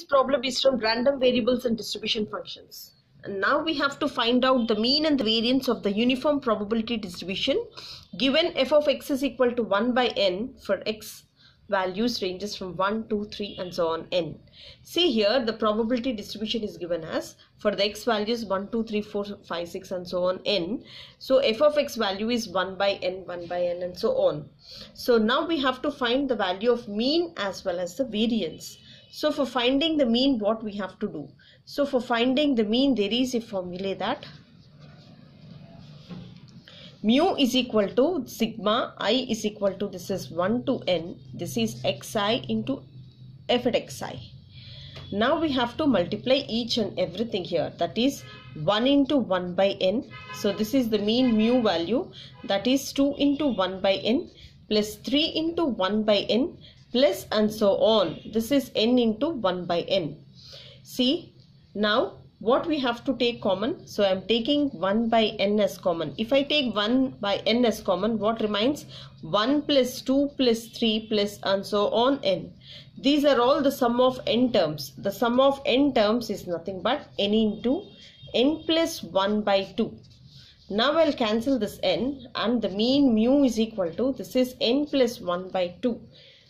Today's problem is from random variables and distribution functions. And now we have to find out the mean and the variance of the uniform probability distribution given f of x is equal to 1 by n for x values ranges from 1, 2, 3 and so on n. See here the probability distribution is given as for the x values 1, 2, 3, 4, 5, 6 and so on n. So f of x value is 1 by n, 1 by n and so on. So now we have to find the value of mean as well as the variance. So for finding the mean what we have to do? So for finding the mean there is a formula that mu is equal to sigma i is equal to this is 1 to n this is xi into f at xi. Now we have to multiply each and everything here. That is 1 into 1 by n. So this is the mean mu value. That is 2 into 1 by n plus 3 into 1 by n plus and so on. This is n into 1 by n. See now what we have to take common? So i am taking 1 by n as common. If i take 1 by n as common what remains? 1 plus 2 plus 3 plus and so on n. These are all the sum of n terms. The sum of n terms is nothing but n into n plus 1 by 2 now I'll cancel this n and the mean mu is equal to this is n plus 1 by 2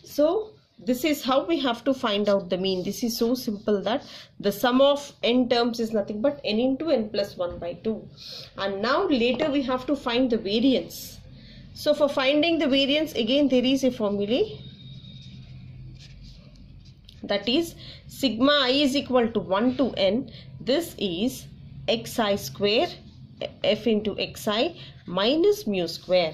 so this is how we have to find out the mean. This is so simple that the sum of n terms is nothing but n into n plus 1 by 2. And now later we have to find the variance. So for finding the variance again there is a formula that is sigma i is equal to 1 to n. This is xi square f into xi minus mu square.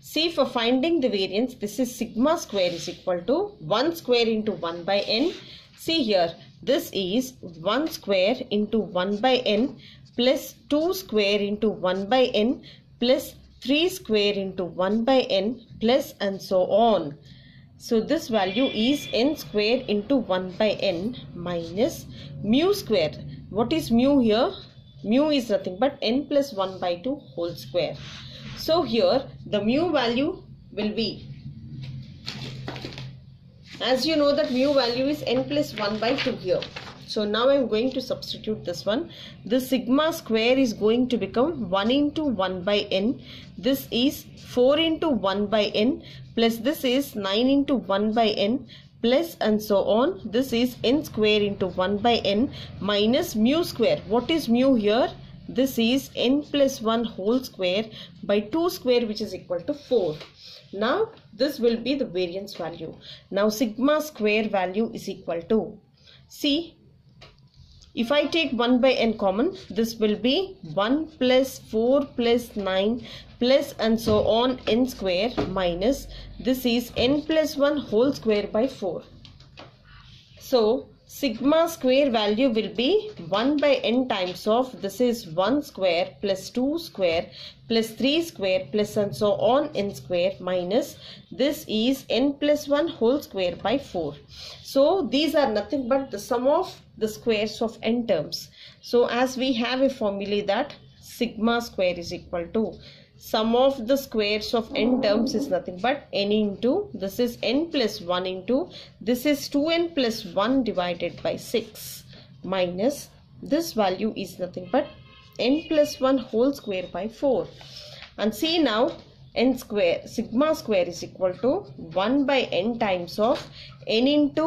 See for finding the variance this is sigma square is equal to 1 square into 1 by n. See here this is 1 square into 1 by n plus 2 square into 1 by n plus 3 square into 1 by n plus and so on. So this value is n square into 1 by n minus mu square. What is mu here? Mu is nothing but n plus 1 by 2 whole square. So here the mu value will be as you know that mu value is n plus 1 by 2 here. So now I am going to substitute this one. The sigma square is going to become 1 into 1 by n. This is 4 into 1 by n plus this is 9 into 1 by n plus and so on. This is n square into 1 by n minus mu square. What is mu here? This is n plus 1 whole square by 2 square which is equal to 4 now this will be the variance value. Now sigma square value is equal to see if I take 1 by n common this will be 1 plus 4 plus 9 plus and so on n square minus this is n plus 1 whole square by 4 so sigma square value will be 1 by n times of this is 1 square plus 2 square plus 3 square plus and so on n square minus this is n plus 1 whole square by 4. So these are nothing but the sum of the squares of n terms. So as we have a formula that sigma square is equal to sum of the squares of n terms is nothing but n into this is n plus 1 into this is 2n plus 1 divided by 6 minus this value is nothing but n plus 1 whole square by 4 and see now n square sigma square is equal to 1 by n times of n into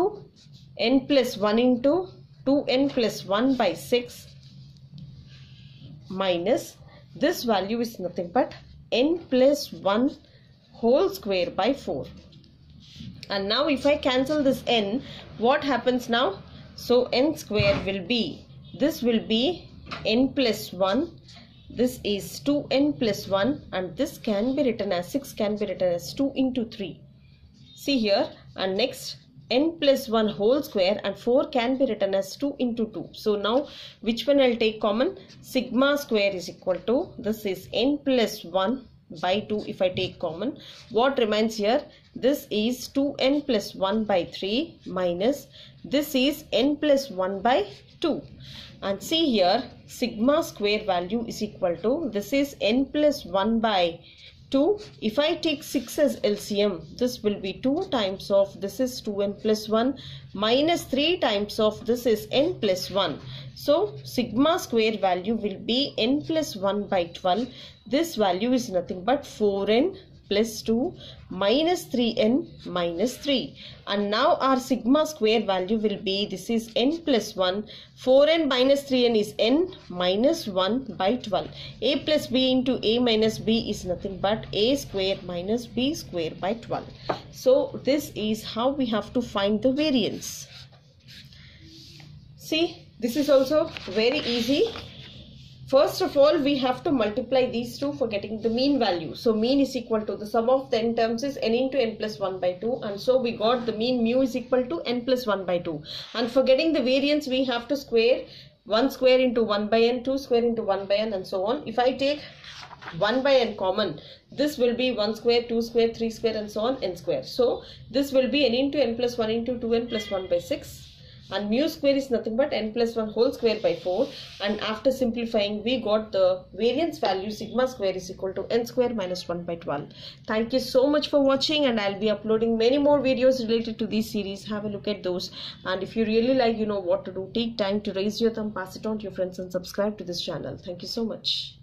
n plus 1 into 2n plus 1 by 6 minus this value is nothing but n plus 1 whole square by 4 and now if I cancel this n what happens now? So n square will be this will be n plus 1 this is 2n plus 1 and this can be written as 6 can be written as 2 into 3 see here and next n plus 1 whole square and 4 can be written as 2 into 2. So now which one I'll take common? Sigma square is equal to this is n plus 1 by 2 if I take common. What remains here? This is 2n plus 1 by 3 minus this is n plus 1 by 2 and see here sigma square value is equal to this is n plus 1 by 2 if I take 6 as LCM this will be 2 times of this is 2n plus 1 minus 3 times of this is n plus 1 so sigma square value will be n plus 1 by 12 this value is nothing but 4n plus 2 minus 3n minus 3 and now our sigma square value will be this is n plus 1 4n minus 3n is n minus 1 by 12 a plus b into a minus b is nothing but a square minus b square by 12 so this is how we have to find the variance. See this is also very easy First of all, we have to multiply these two for getting the mean value. So mean is equal to the sum of the n terms is n into n plus 1 by 2 and so we got the mean mu is equal to n plus 1 by 2. And for getting the variance, we have to square 1 square into 1 by n, 2 square into 1 by n and so on. If I take 1 by n common, this will be 1 square, 2 square, 3 square and so on n square. So this will be n into n plus 1 into 2n plus 1 by 6 and mu square is nothing but n plus 1 whole square by 4 and after simplifying we got the variance value sigma square is equal to n square minus 1 by 12 thank you so much for watching and i'll be uploading many more videos related to this series. Have a look at those. And if you really like you know what to do take time to raise your thumb pass it on to your friends and subscribe to this channel. Thank you so much